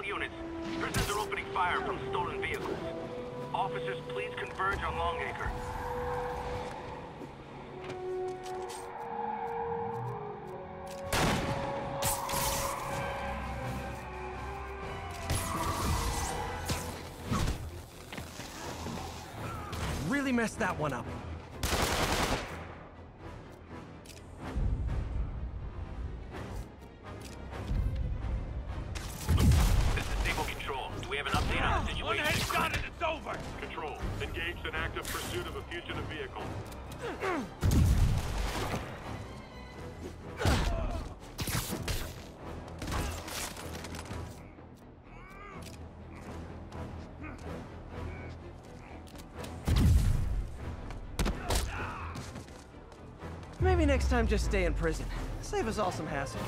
All units, prisoners are opening fire from stolen vehicles. Officers, please converge on Longacre. Really messed that one up. Engaged in active pursuit of a fugitive vehicle. Maybe next time just stay in prison. Save us all some hassle.